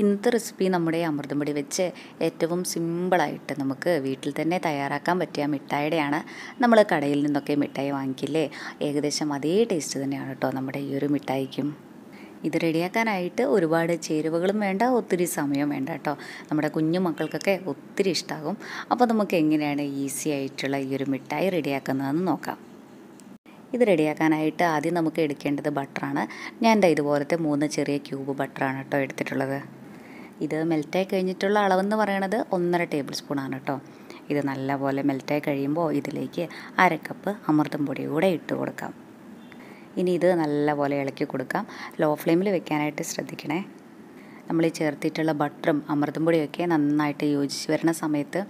ഇന്നത്തെ റെസിപ്പി നമ്മുടെ അമൃതം പൊടി വെച്ച് ഏറ്റവും സിമ്പിളായിട്ട് നമുക്ക് വീട്ടിൽ തന്നെ തയ്യാറാക്കാൻ പറ്റിയ മിഠായിയുടെയാണ്. നമ്മൾ കടയിൽ നിന്നൊക്കെ മിഠായി വാങ്ങിക്കില്ലേ? ഏകദേശം അതേ ടേസ്റ്റ് തന്നെയാണ് കേട്ടോ നമ്മുടെ ഈ ഒരു മിഠായിക്കും. ഇത് റെഡിയാക്കാനായിട്ട് ഒരുപാട് ചേരുവകളും വേണ്ട ഒത്തിരി സമയം വേണ്ട കേട്ടോ. നമ്മുടെ കുഞ്ഞു മക്കൾക്കൊക്കെ ഒത്തിരി ഇഷ്ടമാകും അപ്പോൾ നമുക്ക് എങ്ങനെയാണ് ഈസി ആയിട്ടുള്ള ഈ ഒരു മിഠായി റെഡിയാക്കുന്നതെന്ന് നോക്കാം. ഇത് റെഡിയാക്കാനായിട്ട് ആദ്യം നമുക്ക് എടുക്കേണ്ടത് ബട്ടറാണ്. ഞാൻ ഇതുപോലത്തെ മൂന്ന് ചെറിയ ക്യൂബ് ബട്ടറാണ് കേട്ടോ എടുത്തിട്ടുള്ളത്. ഇത് മെൽറ്റായി കഴിഞ്ഞിട്ടുള്ള അളവെന്ന് പറയണത് ഒന്നര ടേബിൾ സ്പൂണാണ് കേട്ടോ ഇത് നല്ലപോലെ മെൽറ്റായി കഴിയുമ്പോൾ ഇതിലേക്ക് അര കപ്പ് അമൃതം പൊടി കൂടെ ഇട്ട് കൊടുക്കാം. ഇനി ഇത് നല്ലപോലെ ഇളക്കി കൊടുക്കാം. ലോ ഫ്ലെയിമിൽ വെക്കാനായിട്ട് ശ്രദ്ധിക്കണേ. നമ്മൾ ഈ ചേർത്തിട്ടുള്ള ബട്ടറും അമൃതം പൊടിയൊക്കെ നന്നായിട്ട് യോജിച്ച് വരുന്ന സമയത്ത്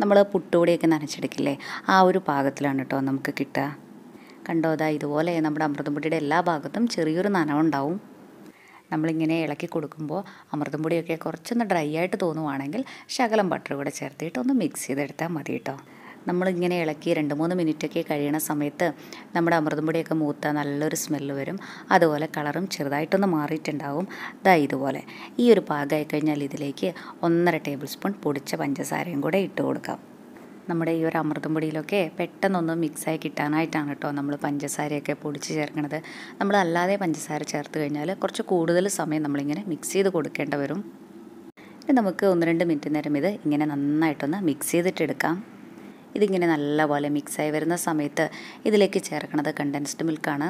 നമ്മൾ പുട്ടുപൊടിയൊക്കെ നനച്ചെടുക്കില്ലേ ആ ഒരു പാകത്തിലാണ് കേട്ടോ നമുക്ക് കിട്ടുക. കണ്ടോ ഇതുപോലെ നമ്മുടെ അമൃതം പൊടിയുടെ എല്ലാ ഭാഗത്തും ചെറിയൊരു നനവുണ്ടാവും. നമ്മളിങ്ങനെ ഇളക്കി കൊടുക്കുമ്പോൾ അമൃതം പൊടിയൊക്കെ കുറച്ചൊന്ന് ഡ്രൈ ആയിട്ട് തോന്നുവാണെങ്കിൽ ശകലം ബട്ടർ കൂടെ ചേർത്തിട്ട് ഒന്ന് മിക്സ് ചെയ്തെടുത്താൽ മതി കേട്ടോ. നമ്മളിങ്ങനെ ഇളക്കി രണ്ട് മൂന്ന് മിനിറ്റൊക്കെ കഴിയണ സമയത്ത് നമ്മുടെ അമൃതം പൊടിയൊക്കെ മൂത്ത നല്ലൊരു സ്മെല്ല് വരും. അതുപോലെ കളറും ചെറുതായിട്ടൊന്ന് മാറിയിട്ടുണ്ടാവും. ദാ ഇതുപോലെ. ഈ ഒരു പാകമായി കഴിഞ്ഞാൽ ഇതിലേക്ക് ഒന്നര ടേബിൾ സ്പൂൺ പൊടിച്ച പഞ്ചസാരയും കൂടെ ഇട്ട് കൊടുക്കാം. നമ്മുടെ ഈ ഒരു അമൃതം പൊടിയിലൊക്കെ പെട്ടെന്നൊന്ന് മിക്സായി കിട്ടാനായിട്ടാണ് കേട്ടോ നമ്മൾ പഞ്ചസാരയൊക്കെ പൊടിച്ച് ചേർക്കുന്നത് നമ്മൾ അല്ലാതെ പഞ്ചസാര ചേർത്ത് കഴിഞ്ഞാൽ കുറച്ച് കൂടുതൽ സമയം നമ്മളിങ്ങനെ മിക്സ് ചെയ്ത് കൊടുക്കേണ്ട വരും. നമുക്ക് ഒന്ന് രണ്ട് മിനിറ്റ് നേരം ഇത് ഇങ്ങനെ നന്നായിട്ടൊന്ന് മിക്സ് ചെയ്തിട്ടെടുക്കാം ഇതിങ്ങനെ നല്ലപോലെ മിക്സായി വരുന്ന സമയത്ത് ഇതിലേക്ക് ചേർക്കുന്നത് കണ്ടൻസ്ഡ് മിൽക്കാണ്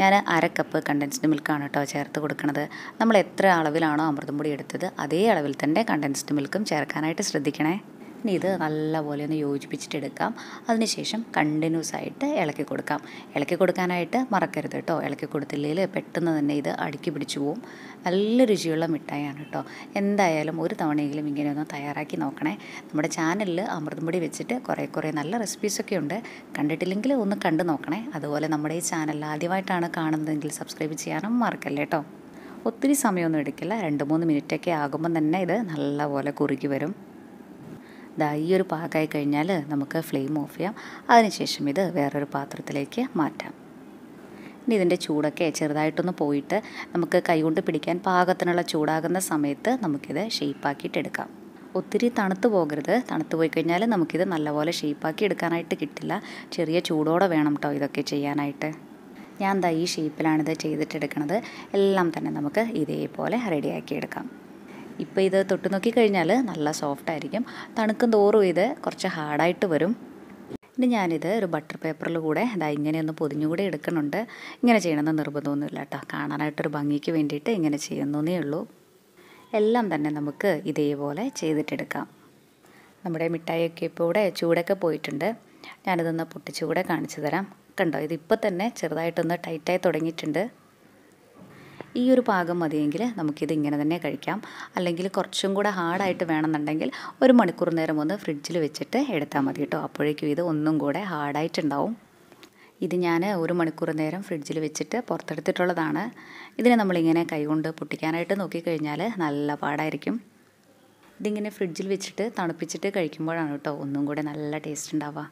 ഞാൻ അര കപ്പ് കണ്ടൻസ്ഡ് മിൽക്കാണ് കേട്ടോ ചേർത്ത് കൊടുക്കുന്നത് നമ്മൾ എത്ര അളവിലാണോ അമൃതം പൊടി എടുത്തത് അതേ അളവിൽ തന്നെ കണ്ടൻസ്ഡ് മിൽക്കും ചേർക്കാനായിട്ട് ശ്രദ്ധിക്കണേ. ഇനി ഇത് നല്ലപോലെ ഒന്ന് യോജിപ്പിച്ചിട്ടെടുക്കാം. അതിനുശേഷം കണ്ടിന്യൂസ് ആയിട്ട് ഇളക്കി കൊടുക്കാം. ഇളക്കി കൊടുക്കാനായിട്ട് മറക്കരുത് കേട്ടോ ഇളക്കി കൊടുത്തില്ലെങ്കിൽ പെട്ടെന്ന് തന്നെ ഇത് അടുക്കി പിടിച്ചു പോവും. നല്ല രുചിയുള്ള മിഠായിയാണ് കേട്ടോ എന്തായാലും ഒരു തവണയെങ്കിലും ഇങ്ങനെ ഒന്ന് തയ്യാറാക്കി നോക്കണേ. നമ്മുടെ ചാനലിൽ അമൃതം പൊടി വെച്ചിട്ട് കുറേ കുറേ നല്ല റെസിപ്പീസൊക്കെ ഉണ്ട്. കണ്ടിട്ടില്ലെങ്കിൽ ഒന്ന് കണ്ടു നോക്കണേ. അതുപോലെ നമ്മുടെ ഈ ചാനൽ ആദ്യമായിട്ടാണ് കാണുന്നതെങ്കിൽ സബ്സ്ക്രൈബ് ചെയ്യാനും മറക്കല്ലേ കേട്ടോ ഒത്തിരി സമയമൊന്നും എടുക്കില്ല. രണ്ട് മൂന്ന് മിനിറ്റൊക്കെ ആകുമ്പം തന്നെ ഇത് നല്ലപോലെ കുറുകി വരും. ദാ ഈ ഒരു പാകമായി കഴിഞ്ഞാൽ നമുക്ക് ഫ്ലെയിം ഓഫ് ചെയ്യാം. അതിനുശേഷം ഇത് വേറൊരു പാത്രത്തിലേക്ക് മാറ്റാം. ഇനി ഇതിന്റെ ചൂടൊക്കെ ചെറുതായിട്ടൊന്ന് പോയിട്ട് നമുക്ക് കൈകൊണ്ട് പിടിക്കാൻ പാകത്തിനുള്ള ചൂടാകുന്ന സമയത്ത് നമുക്കിത് ഷെയ്പ്പാക്കിയിട്ടെടുക്കാം ഒത്തിരി തണുത്ത് പോകരുത്. തണുത്ത് പോയി കഴിഞ്ഞാൽ നമുക്കിത് നല്ലപോലെ ഷെയ്പ്പാക്കി എടുക്കാനായിട്ട് കിട്ടില്ല. ചെറിയ ചൂടോടെ വേണം കേട്ടോ ഇതൊക്കെ ചെയ്യാനായിട്ട്. ഞാൻ എന്താ ഈ ഷേപ്പിലാണിത് ചെയ്തിട്ടെടുക്കണത് എല്ലാം തന്നെ നമുക്ക് ഇതേപോലെ റെഡിയാക്കി എടുക്കാം. ഇപ്പോൾ ഇത് തൊട്ട് നോക്കിക്കഴിഞ്ഞാൽ നല്ല സോഫ്റ്റ് ആയിരിക്കും. തണുക്കും തോറും ഇത് കുറച്ച് ഹാർഡായിട്ട് വരും. ഇനി ഞാനിത് ഒരു ബട്ടർ പേപ്പറിൽ കൂടെ ഇതാ ഇങ്ങനെയൊന്ന് പൊതിഞ്ഞുകൂടെ എടുക്കുന്നുണ്ട് ഇങ്ങനെ ചെയ്യണമെന്ന് നിർബന്ധമൊന്നുമില്ല കേട്ടോ. കാണാനായിട്ടൊരു ഭംഗിക്ക് വേണ്ടിയിട്ട് ഇങ്ങനെ ചെയ്യുന്നേ ഉള്ളൂ. എല്ലാം തന്നെ നമുക്ക് ഇതേപോലെ ചെയ്തിട്ടെടുക്കാം. നമ്മുടെ മിഠായിയൊക്കെ ഇപ്പോൾ ഇവിടെ ചൂടൊക്കെ പോയിട്ടുണ്ട്. ഞാനിതൊന്ന് പൊട്ടിച്ചുകൂടെ കാണിച്ചു തരാം. കണ്ടോ ഇതിപ്പോൾ തന്നെ ചെറുതായിട്ടൊന്ന് ടൈറ്റായി തുടങ്ങിയിട്ടുണ്ട്. ഈ ഒരു പാകം മതിയെങ്കിൽ നമുക്കിത് ഇങ്ങനെ തന്നെ കഴിക്കാം. അല്ലെങ്കിൽ കുറച്ചും കൂടെ ഹാർഡായിട്ട് വേണമെന്നുണ്ടെങ്കിൽ ഒരു മണിക്കൂർ നേരം ഒന്ന് ഫ്രിഡ്ജിൽ വെച്ചിട്ട് എടുത്താൽ മതി കേട്ടോ. അപ്പോഴേക്കും ഇത് ഒന്നും കൂടെ ഹാർഡായിട്ടുണ്ടാവും. ഇത് ഞാൻ ഒരു മണിക്കൂർ നേരം ഫ്രിഡ്ജിൽ വെച്ചിട്ട് പുറത്തെടുത്തിട്ടുള്ളതാണ്. ഇതിനെ നമ്മളിങ്ങനെ കൈകൊണ്ട് പൊട്ടിക്കാനായിട്ട് നോക്കിക്കഴിഞ്ഞാൽ നല്ല പാടായിരിക്കും. ഇതിങ്ങനെ ഫ്രിഡ്ജിൽ വെച്ചിട്ട് തണുപ്പിച്ചിട്ട് കഴിക്കുമ്പോഴാണ് കേട്ടോ ഒന്നും കൂടെ നല്ല ടേസ്റ്റ് ഉണ്ടാവുക.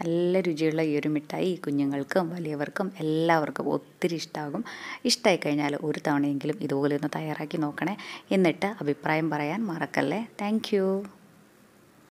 നല്ല രുചിയുള്ള ഈ ഒരു മിഠായി കുഞ്ഞുങ്ങൾക്കും വലിയവർക്കും എല്ലാവർക്കും ഒത്തിരി ഇഷ്ടമാകും ഇഷ്ടമായി കഴിഞ്ഞാൽ ഒരു തവണയെങ്കിലും ഇതുപോലെ ഒന്ന് തയ്യാറാക്കി നോക്കണേ. എന്നിട്ട് അഭിപ്രായം പറയാൻ മറക്കല്ലേ. താങ്ക്